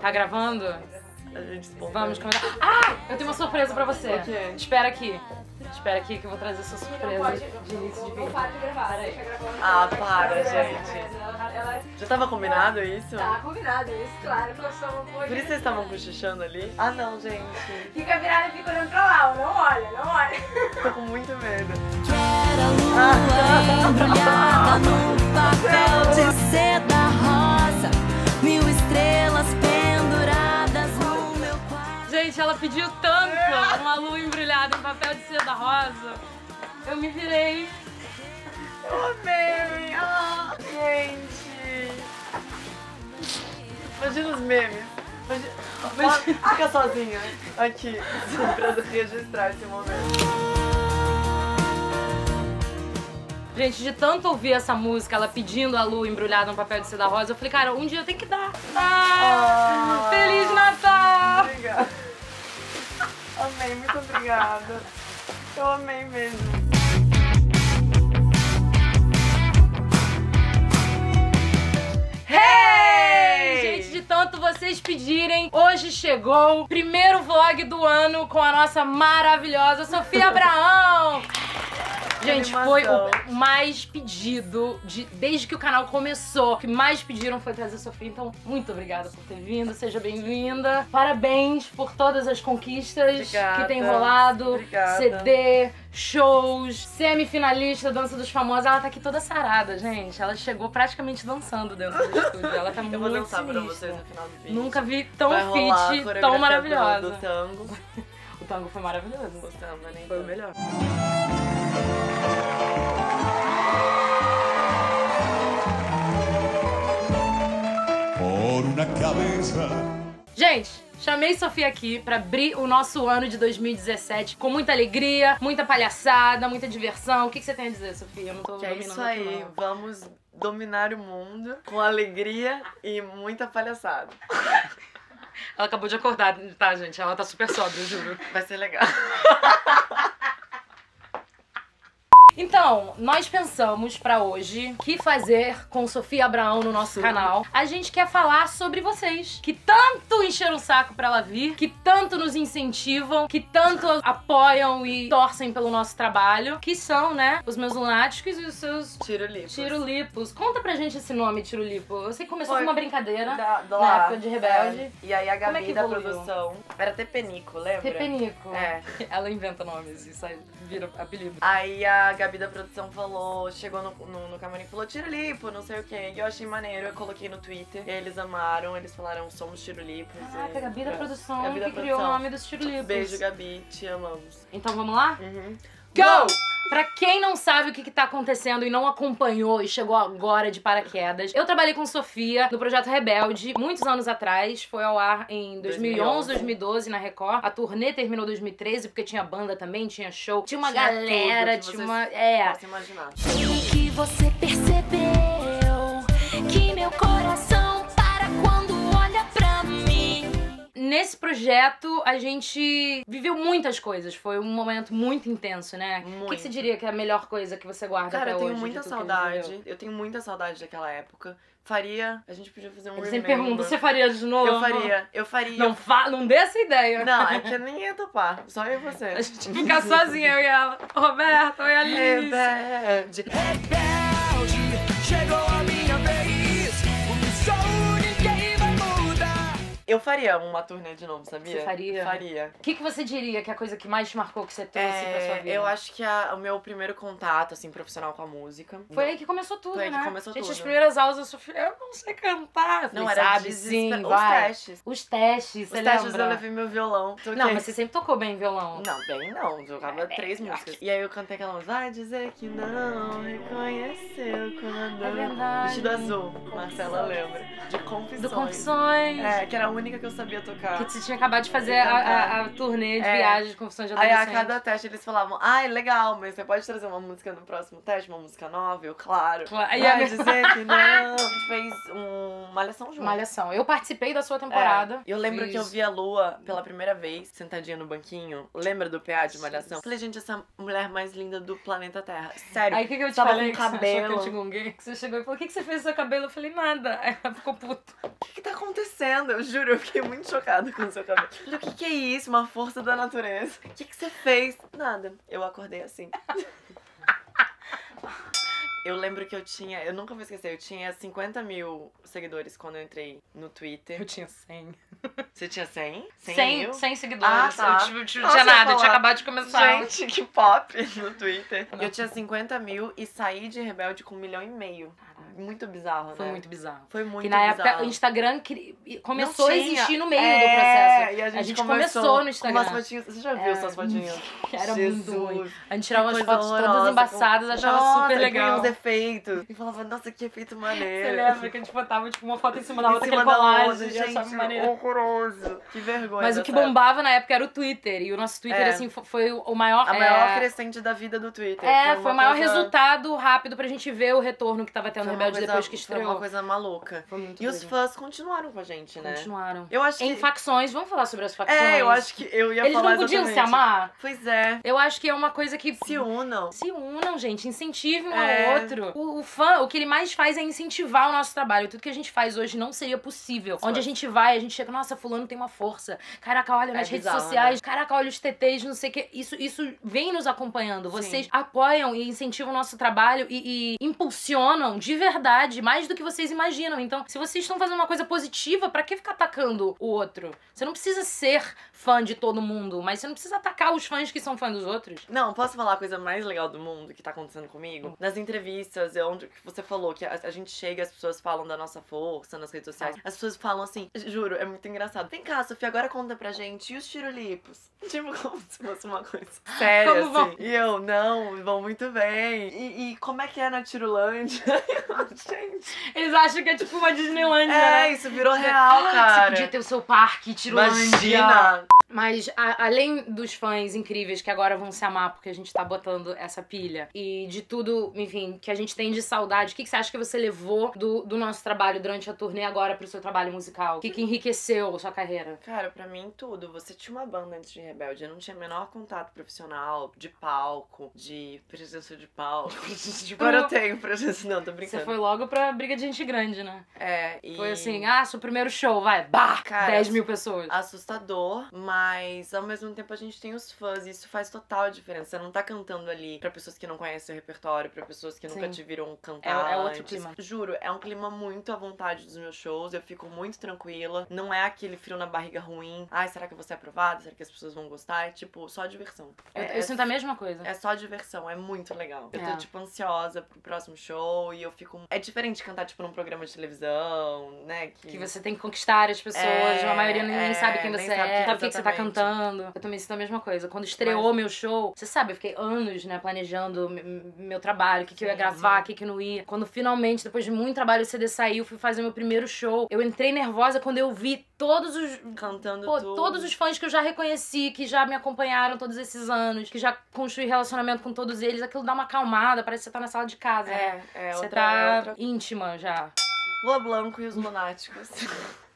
Tá gravando? A gente espontâneo. Vamos começar. Ah! Eu tenho uma surpresa pra você. O quê? Espera aqui. Espera aqui que eu vou trazer sua surpresa de início de vídeo. Para de gravar, deixa gravar. Ah, para, gente. Já tava combinado isso? tá combinado isso, claro. Nós somos Por isso vocês estavam cochichando ali? Ah, não, gente. Fica virada e fica olhando pra lá, não olha, não olha. Tô com muito medo. Era lua embrulhada num papel de seda Gente, ela pediu tanto uma lua embrulhada em papel de seda rosa. Eu me virei. Eu amei! Ah, gente! Imagina os memes. Imagina... Imagina- Fica sozinha aqui, pra registrar esse momento. Gente, de tanto ouvir essa música, ela pedindo a lua embrulhada em papel de seda rosa, eu falei, cara, um dia tenho que dar. Ah, Ah. Feliz Natal! Obrigada. Amei, muito obrigada. Eu amei mesmo. Hey! Gente, de tanto vocês pedirem, hoje chegou o primeiro vlog do ano com a nossa maravilhosa Sofia Abraão. Gente, foi o mais pedido de, desde que o canal começou. O que mais pediram foi trazer a Sofia. Então, muito obrigada por ter vindo. Seja bem-vinda. Parabéns por todas as conquistas Obrigada. que tem rolado. Obrigada. CD, shows, semifinalista, dança dos famosos. Ela tá aqui toda sarada, gente. Ela chegou praticamente dançando dentro do estúdio. Ela tá Eu muito vou dançar pra vocês no final do vídeo. Nunca vi tão Vai fit, tão do- maravilhosa. Do tango. O tango foi maravilhoso. O samba, nem Foi o tanto. melhor. Por una cabeza. Gente, chamei Sofia aqui pra abrir o nosso ano de 2017 com muita alegria, muita palhaçada, muita diversão. O que, que você tem a dizer, Sofia? Eu não tô Que é dominando isso aí, não. vamos dominar o mundo com alegria e muita palhaçada. Ela acabou de acordar, tá, gente? Ela tá super sóbria, juro. Vai ser legal. Então, nós pensamos pra hoje que fazer com Sofia Abraão no nosso canal. A gente quer falar sobre vocês, que tanto encheram o saco pra ela vir, que tanto nos incentivam, que tanto apoiam e torcem pelo nosso trabalho, que são, né, os meus lunáticos e os seus Tirolipos. Tirolipos. Conta pra gente esse nome, Tirolipo. Eu sei que começou Foi com uma brincadeira. Da, da Na época de Rebelde. É. E aí a Como é Gabi que da evoluiu? produção. Era Tepenico, lembra? Pepenico. É. Ela inventa nomes e sai, vira apelido. Aí a Gabi da produção falou, chegou no, no, no camarim e falou Tirolipo, não sei o que. E eu achei maneiro, eu coloquei no Twitter. Eles amaram, eles falaram somos Tirolipos. Caraca, e... Gabi da produção Gabi da que criou o produção. nome dos Tirolipos. Beijo, Gabi, te amamos. Então vamos lá? Uhum. Go! Pra quem não sabe o que, que tá acontecendo e não acompanhou e chegou agora de paraquedas, eu trabalhei com Sofia no projeto Rebelde muitos anos atrás. Foi ao ar em 2011, 2011. 2012 na Record. A turnê terminou em 2013 porque tinha banda também, tinha show, tinha uma Tinha galera, tudo que tinha vocês uma. É. Posso imaginar. Sei que você percebeu que meu coração Nesse projeto, a gente viveu muitas coisas. Foi um momento muito intenso, né? O que, que Muito. você diria que é a melhor coisa que você guarda Cara, até eu tenho hoje? de muita tudo que a gente viveu? saudade. Eu tenho muita saudade daquela época. Faria. A gente podia fazer um remember. pergunta, você faria de novo? Eu faria, eu faria. Não, fa não dê essa ideia. Não, é que eu nem ia topar. Só eu e você. A gente fica sozinha, eu e ela. Roberto, oi, Alice. Rebelde. Chegou Eu faria uma turnê de novo, sabia? Você faria? Faria. O que, que você diria que é a coisa que mais te marcou que você trouxe pra sua É, vida? eu acho que a- o meu primeiro contato, assim, profissional com a música. Foi aí que começou tudo, Foi aí que né? começou Gente, tudo. as primeiras aulas eu sofri, eu não sei cantar. Eu Não, falei, era sabe, sim, Os vai. testes. Os testes, Os você testes lembra? eu levei meu violão. Não, toquei. mas você sempre tocou bem violão. Não, bem não. Eu tocava três músicas. E aí eu cantei aquela música. Vai dizer que não reconheceu quando É verdade. Vestido azul. Marcela lembra. De Confissões. Do Confissões. É, que era a única que eu sabia tocar. Que você tinha acabado de fazer a, a, a turnê de É. viagem de confissões de Aí adolescente. a cada teste eles falavam, ai, legal, mas você pode trazer uma música no próximo teste, uma música nova? Eu, claro. Claro. Aí a dizer que não. A gente fez um Malhação junto. Malhação. Eu participei da sua É. temporada. Eu lembro Fiz- que eu vi a Lua pela primeira vez, sentadinha no banquinho. Lembra do PA de Malhação? Falei, gente, essa mulher mais linda do planeta Terra. Sério. Aí o que, que eu te tava falei com que você que cabelo. você chegou e falou, o que, que você fez com seu cabelo? Eu falei, nada. Aí ela ficou puta. O que, que tá acontecendo? Eu juro, Juro, eu fiquei muito chocada com o seu cabelo. Falei, o que, que é isso? Uma força da natureza. O que, que você fez? Nada. Eu acordei assim. Eu lembro que eu tinha, eu nunca vou esquecer, eu tinha 50 mil seguidores quando eu entrei no Twitter. Eu tinha 100. Você tinha 100? 100, mil? 100 seguidores. Ah, tá. Eu, tipo, tipo, não Nossa, tinha nada, eu eu tinha acabado de começar. Gente, que pop no Twitter. Eu tinha 50 mil e saí de Rebelde com um milhão e meio. Muito bizarro, Foi né? muito bizarro. Foi muito que na bizarro. época o Instagram cri- começou a Não existir no meio É, do processo. E a gente, começou no Com Instagram. umas fotinhas. Você já viu É. suas fotinhas? Era Jesus. muito ruim. A gente tirava umas fotos todas horrorosa, embaçadas, com- achava Nossa, super e legal. uns efeitos. E falava, nossa, que efeito maneiro. Você lembra que a gente botava tipo, uma foto em cima da outra, aquele da colagem, achava gente, maneiro. horroroso. Que vergonha. Mas o que bombava na época era o Twitter. E o nosso Twitter, É. assim, fo- foi o maior. A maior é, crescente da vida do Twitter. É, uma foi o maior coisa- resultado rápido pra gente ver o retorno que tava tendo foi no uma Rebelde coisa- depois que Foi estreou. uma coisa maluca. Foi muito E os fãs continuaram com a gente, né? Continuaram. Eu acho que. Em facções, vamos falar sobre as facções. É, eu acho que eu ia Eles falar não podiam se exatamente. amar? Pois é. Eu acho que é uma coisa que. Se unam. Se unam, gente, incentivem um É. ao outro. O, o fã, o que ele mais faz é incentivar o nosso trabalho. Tudo que a gente faz hoje não seria possível. Onde a gente vai, a gente chega, nossa, fulano tem uma força. Caraca, olha nas É redes bizarro, sociais. Caraca, olha os TTs, não sei o que. Isso, isso vem nos acompanhando. Vocês apoiam e incentivam o nosso trabalho e, e impulsionam de verdade, mais do que vocês imaginam. Então, se vocês estão fazendo uma coisa positiva, pra que ficar atacando o outro? Você não precisa ser fã de todo mundo, mas você não precisa atacar os fãs que são fã dos outros. Não, posso falar a coisa mais legal do mundo que tá acontecendo comigo? Nas entrevistas, é onde você falou que a, a gente chega, as pessoas falam da nossa força nas redes sociais. As pessoas falam assim, juro, é muito engraçado. Vem cá, Sofia, agora conta pra gente. E os tirolipos? Tipo, como se fosse uma coisa séria, Como vão? assim. E eu, não, vão muito bem. E, e como é que é na Tirolândia? gente. Eles acham que é tipo uma Disneylandia, É, né? isso virou real, Você cara. podia ter o seu parque, Tirolândia. Imagina! Mas a- além dos fãs incríveis que agora vão se amar porque a gente tá botando essa pilha e de tudo, enfim, que a gente tem de saudade, o que, que você acha que você levou do, do nosso trabalho durante a turnê agora pro seu trabalho musical? O que, que enriqueceu a sua carreira? Cara, pra mim tudo. Você tinha uma banda antes de Rebelde. Eu não tinha o menor contato profissional, de palco, de presença de palco. Agora eu tenho presença. Não, tô Você brincando. foi logo pra briga de gente grande, né? É, e... Foi assim, ah, seu primeiro show, vai, bah, Cara, 10 mil pessoas. Assustador, mas ao mesmo tempo a gente tem os fãs e isso faz total diferença. Você não tá cantando ali pra pessoas que não conhecem o repertório, pra pessoas que nunca Sim. te viram cantar. É- é outro antes. clima. Juro, é um clima muito à vontade dos meus shows. Eu fico muito tranquila. Não é aquele frio na barriga ruim. Ai, será que eu vou ser aprovada? Será que as pessoas vão gostar? É tipo, só diversão. Eu, É- eu é sinto a mesma coisa. É só diversão, é muito legal. Eu É. tô, tipo, ansiosa pro próximo show e eu fico. É diferente de cantar, tipo, num programa de televisão, né? Que, Que você tem que conquistar as pessoas, É, a maioria nem, nem é, sabe quem você sabe é, sabe que você tá exatamente. cantando. Eu também sinto a mesma coisa. Quando estreou meu show, você sabe, eu fiquei anos, né, planejando meu trabalho, o que, que eu ia gravar, o que, que não ia. Quando finalmente, depois de muito trabalho, o CD saiu, fui fazer meu primeiro show. Eu entrei nervosa quando eu vi todos os. Cantando Pô, tudo. todos os fãs que eu já reconheci, que já me acompanharam todos esses anos, que já construí relacionamento com todos eles, aquilo dá uma acalmada, parece que você tá na sala de casa. né? É, é Você outra, tá é outra. íntima já. Lua Blanco e os Lunáticos.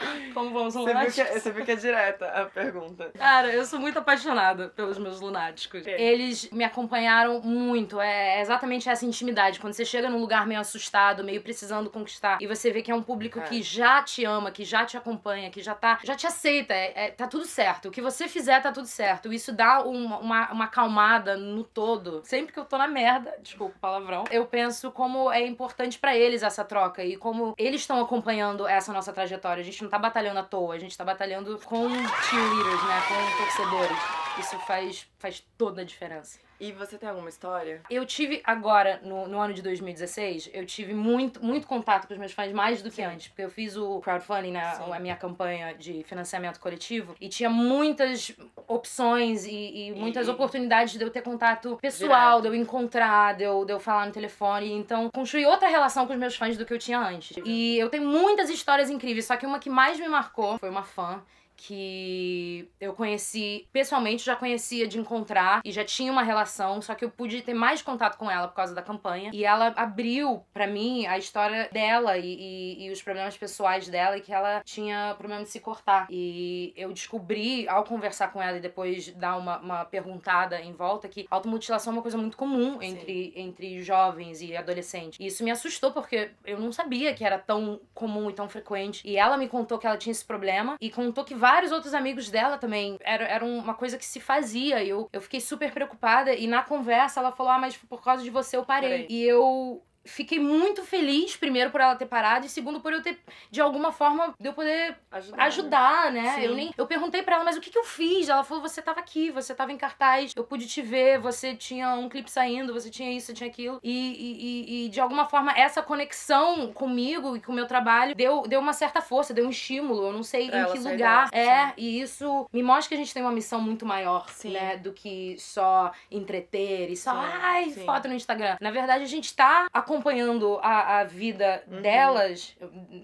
Como vamos Você viu, lunáticos? que, você viu que é direta a pergunta. Cara, eu sou muito apaixonada pelos meus lunáticos. É. Eles me acompanharam muito. É exatamente essa intimidade. Quando você chega num lugar meio assustado, meio precisando conquistar, e você vê que é um público É. que já te ama, que já te acompanha, que já tá, já te aceita. É, é- tá tudo certo. O que você fizer tá tudo certo. Isso dá uma, uma, uma acalmada no todo. Sempre que eu tô na merda, desculpa o palavrão, eu penso como é importante pra eles essa troca e como eles estão acompanhando essa nossa trajetória. A gente não tá batalhando à toa, a gente tá batalhando com cheerleaders, né? Com torcedores. Isso faz, faz toda a diferença. E você tem alguma história? Eu tive agora, no, no ano de 2016, eu tive muito, muito contato com os meus fãs, mais do que antes. Porque eu fiz o crowdfunding, né, Sim. a minha campanha de financiamento coletivo, e tinha muitas opções e, e muitas e- oportunidades de eu ter contato pessoal, Direto. de eu encontrar, de eu, de eu falar no telefone. Então, construí outra relação com os meus fãs do que eu tinha antes. E eu tenho muitas histórias incríveis, só que uma que mais me marcou foi uma fã que eu conheci pessoalmente, já conhecia de encontrar e já tinha uma relação, só que eu pude ter mais contato com ela por causa da campanha. E ela abriu pra mim a história dela e, e- e os problemas pessoais dela e que ela tinha problema de se cortar. E eu descobri, ao conversar com ela e depois dar uma, uma perguntada em volta, que automutilação é uma coisa muito comum entre, entre jovens e adolescentes. E isso me assustou porque eu não sabia que era tão comum e tão frequente. E ela me contou que ela tinha esse problema e contou que vários outros amigos dela também era, era uma coisa que se fazia. E eu, eu fiquei super preocupada. E na conversa ela falou: Ah, mas por causa de você eu parei. Parei. E eu. Fiquei muito feliz, primeiro, por ela ter parado, e segundo, por eu ter, de alguma forma, de eu poder Ajudar. ajudar, né? Sim. Eu nem eu perguntei pra ela, mas o que que eu fiz? Ela falou: "Você tava aqui, você tava em cartaz, eu pude te ver, você tinha um clipe saindo, você tinha isso, você tinha aquilo". E, e, e- de alguma forma essa conexão comigo e com o meu trabalho deu, deu uma certa força, deu um estímulo. Eu não sei Pra em que lugar dessa, é, sim. e isso me mostra que a gente tem uma missão muito maior, Sim. né, do que só entreter e só Sim, ai, sim. foto no Instagram. Na verdade, a gente tá acompanhando a, a vida Uhum. delas,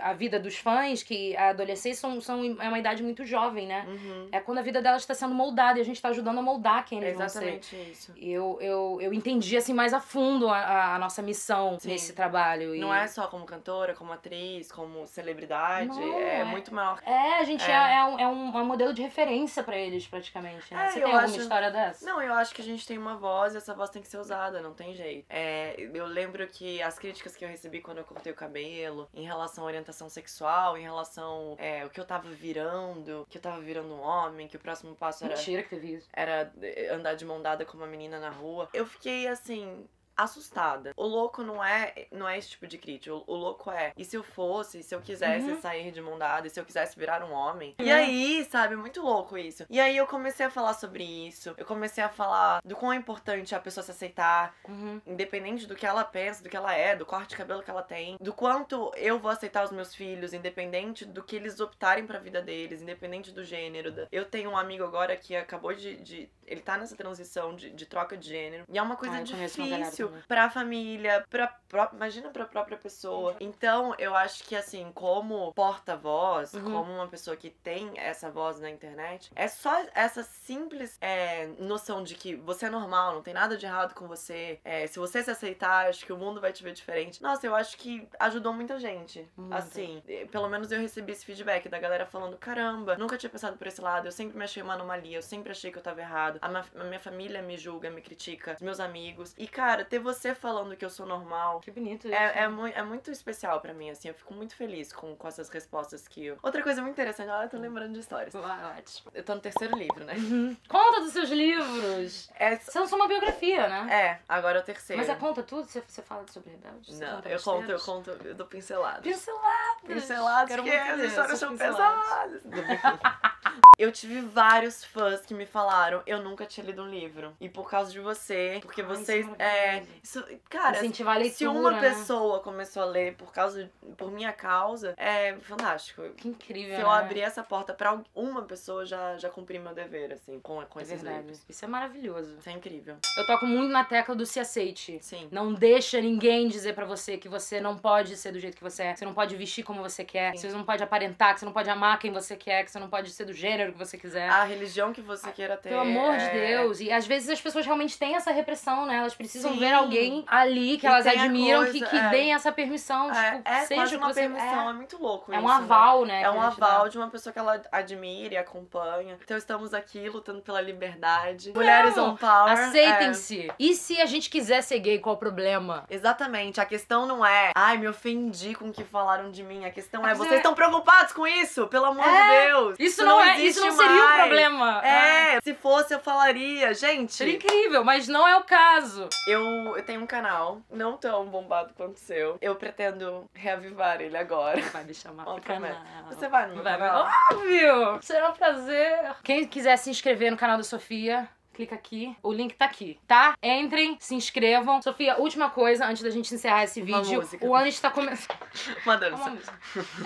a vida dos fãs, que a adolescência são, são, é uma idade muito jovem, né? Uhum. É quando a vida delas está sendo moldada e a gente tá ajudando a moldar quem É eles vão ser. exatamente isso. Eu, eu, eu entendi, assim, mais a fundo a- a, nossa missão Sim. nesse trabalho. E... Não é só como cantora, como atriz, como celebridade. Não, é, é- muito maior. É, a gente é, É. é um, é um, um modelo de referência pra eles, praticamente. Né? É, Você tem alguma acho- história dessa? Não, eu acho que a gente tem uma voz e essa voz tem que ser usada, não tem jeito. É, eu lembro que as críticas que eu recebi quando eu cortei o cabelo, em relação à orientação sexual, em relação é, o que eu tava virando, que eu tava virando um homem, que o próximo passo era Mentira que teve isso. era andar de mão dada com uma menina na rua. Eu fiquei assim. Assustada. O louco não é não é esse tipo de crítica. O, o louco é, e se eu fosse, se eu quisesse Uhum. sair de mão dada, e se eu quisesse virar um homem? E É. aí, sabe, muito louco isso. E aí eu comecei a falar sobre isso. Eu comecei a falar do quão é importante a pessoa se aceitar, Uhum. independente do que ela pensa, do que ela é, do corte de cabelo que ela tem, do quanto eu vou aceitar os meus filhos, independente do que eles optarem pra vida deles, independente do gênero. da- Eu tenho um amigo agora que acabou de. de- ele tá nessa transição de, de troca de gênero. E é uma coisa Ah, difícil também. pra família, pra, pró- imagina pra própria pessoa. Então, eu acho que assim, como porta-voz, Uhum. como uma pessoa que tem essa voz na internet, é só essa simples é, noção de que você é normal, não tem nada de errado com você. É, se você se aceitar, acho que o mundo vai te ver diferente. Nossa, eu acho que ajudou muita gente. Muito. Assim, pelo menos eu recebi esse feedback da galera falando: caramba, nunca tinha pensado por esse lado, eu sempre me achei uma anomalia, eu sempre achei que eu tava errado. A, ma- a minha família me julga, me critica, meus amigos. E, cara, ter você falando que eu sou normal. Que bonito isso. É, é, mui- é muito especial pra mim, assim, eu fico muito feliz com, com essas respostas que eu... Outra coisa muito interessante, olha, eu tô lembrando de histórias. Vai, ótimo. Eu tô no terceiro livro, né? Uhum. Conta dos seus livros. É, Você lançou uma biografia, né? é agora é o terceiro. Mas é conta tudo? Você, você fala sobre rebeldes? Você Não, eu conto, eu conto, eu dou pinceladas. Pinceladas. Pinceladas, Quero porque muito as ver histórias são pesadas. Eu tive vários fãs que me falaram, eu nunca tinha lido um livro. E por causa de você, porque Ai, vocês. é é, maravilhoso. Isso, cara, Incentivar a leitura, se uma né? pessoa começou a ler por causa de- por minha causa, é fantástico. Que incrível, Se eu né? abrir essa porta pra uma pessoa, já, já cumpri meu dever, assim, com, com É esses verdade. livros. Isso é maravilhoso. Isso é incrível. Eu toco muito na tecla do se aceite. Sim. Não deixa ninguém dizer pra você que você não pode ser do jeito que você é, que você não pode vestir como você quer, que você não pode aparentar, que você não pode amar quem você quer, que você não pode ser do gênero que você quiser. A religião que você queira ter. Pelo amor de é- Deus. E às vezes as pessoas realmente têm essa repressão, né? Elas precisam Sim. ver alguém ali que E elas admiram coisa, que, que é. deem essa permissão. É, tipo, é seja que uma você permissão, é, é. muito louco É isso. um né? aval, né? É que um aval de uma pessoa que ela admira e acompanha. Então estamos aqui lutando pela liberdade. Mulheres on power. é. Aceitem-se. E se a gente quiser ser gay, qual o problema? Exatamente. A questão não é, ai, me ofendi com o que falaram de mim. A questão é, vocês é- estão preocupados com isso? Pelo amor É, de Deus. Isso, não, é, isso não seria um mais. problema. É, se fosse eu falaria. Gente, Seria incrível, mas não é o caso. eu, eu tenho um canal, não tão bombado quanto o seu. Eu pretendo reavivar ele agora. Vai me chamar Ó, pro promete. canal. Você vai no meu Vai, canal? Óbvio! Será um prazer. Quem quiser se inscrever no canal da Sofia, clica aqui. O link tá aqui, tá? Entrem, se inscrevam. Sofia, última coisa, antes da gente encerrar esse Uma vídeo. música. O ano está começando. Uma Uma dança. música.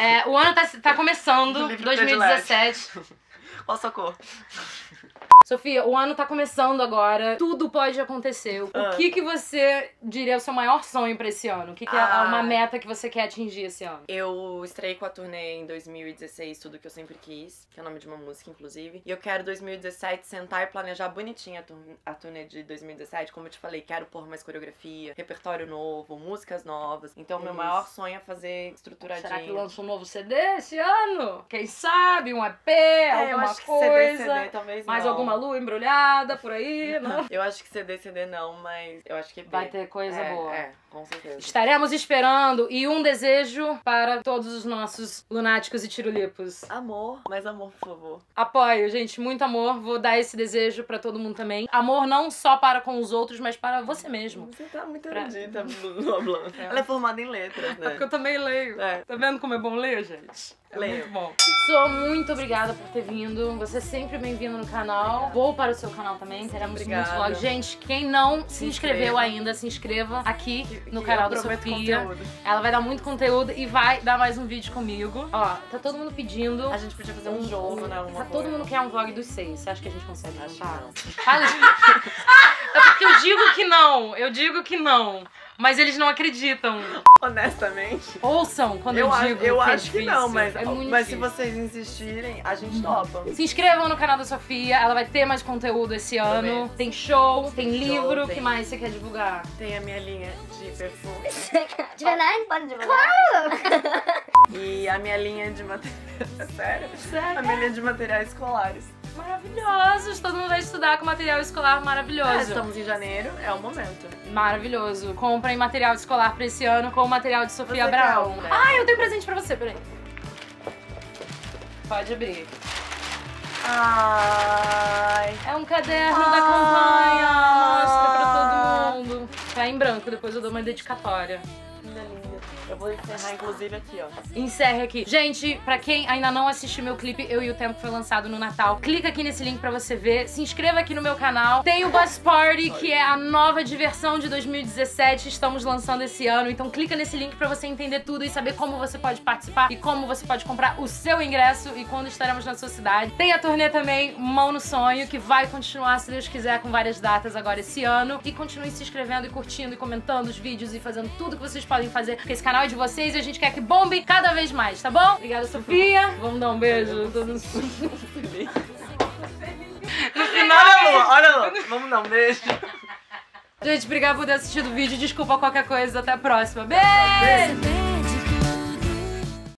É, o ano tá, tá começando, Livro 2017. Qual a sua cor? Sofia, o ano tá começando agora, tudo pode acontecer. O Ah. que que você diria é o seu maior sonho pra esse ano? O que, que é Ah. uma meta que você quer atingir esse ano? Eu estrei com a turnê em 2016, Tudo Que Eu Sempre Quis, que é o nome de uma música, inclusive. E eu quero, 2017, sentar e planejar bonitinho a, tur- a turnê de 2017. Como eu te falei, quero pôr mais coreografia, repertório novo, músicas novas. Então, meu Isso. maior sonho é fazer estruturadinho. Será que lança um novo CD esse ano? Quem sabe? Um EP, É, alguma coisa? CD, CD, talvez mais não. alguma lua embrulhada por aí, não? Eu acho que CD, CD não, mas eu acho que EP. Vai ter coisa é, boa. É, com certeza. Estaremos esperando e um desejo para todos os nossos lunáticos e tirulipos. Amor, mais amor, por favor. Apoio, gente, muito amor. Vou dar esse desejo pra todo mundo também. Amor não só para com os outros, mas para você mesmo. Você tá muito Pra- erudita, Lua Blanc. Ela é formada em letras, É né? porque eu também leio. É. Tá vendo como é bom ler, gente? É Leio. muito bom. Sou muito obrigada por ter vindo. Você é sempre bem-vindo no canal. Vou para o seu canal também, teremos Obrigada. muitos vlogs. Gente, quem não se, Se inscreveu inscreva. ainda, se inscreva aqui no canal da Sofia. conteúdo. Ela vai dar muito conteúdo e vai dar mais um vídeo comigo. Ó, tá todo mundo pedindo. A gente podia fazer um jogo, né? Uma Tá todo mundo quer um vlog dos seis. Você acha que a gente consegue Acho que não. Fala. é porque eu digo que não. Eu digo que não. Mas eles não acreditam. Honestamente, Ouçam quando eu, eu, acho, digo eu que é acho que difícil. não, mas, é muito mas se vocês insistirem, a gente topa. Se inscrevam no canal da Sofia, ela vai ter mais conteúdo esse ano. Tem show, tem livro, o tem- que mais você quer divulgar? Tem a minha linha de perfume De verdade? Pode divulgar? e a minha linha de materiais. Sério? Sério? A minha linha de materiais escolares. Maravilhosos! Todo mundo vai estudar com material escolar É, maravilhoso. estamos em janeiro, é o momento. Maravilhoso. Comprem material escolar pra esse ano com o material de Sofia Você né? Ah, eu tenho presente pra você, peraí. Pode abrir. Ai. É um caderno da Ah. campanha. Mostra pra todo mundo. Tá em branco, depois eu dou uma dedicatória. Eu vou encerrar, inclusive, aqui, ó. Encerre aqui. Gente, pra quem ainda não assistiu meu clipe Eu e o Tempo que foi lançado no Natal, clica aqui nesse link pra você ver. Se inscreva aqui no meu canal. Tem o Bus Party, que é a nova diversão de 2017. Estamos lançando esse ano. Então clica nesse link pra você entender tudo e saber como você pode participar e como você pode comprar o seu ingresso e quando estaremos na sua cidade. Tem a turnê também Mão no Sonho, que vai continuar, se Deus quiser, com várias datas agora esse ano. E continue se inscrevendo e curtindo e comentando os vídeos e fazendo tudo que vocês podem fazer, porque esse canal é de vocês e a gente quer que bombe cada vez mais, tá bom? Obrigada, Sofia. Vamos dar um beijo. Todos... No final, Olha, Lu, olha, Lu. Vamos dar um beijo. Gente, obrigada por ter assistido o vídeo. Desculpa qualquer coisa. Até a próxima. Beijo!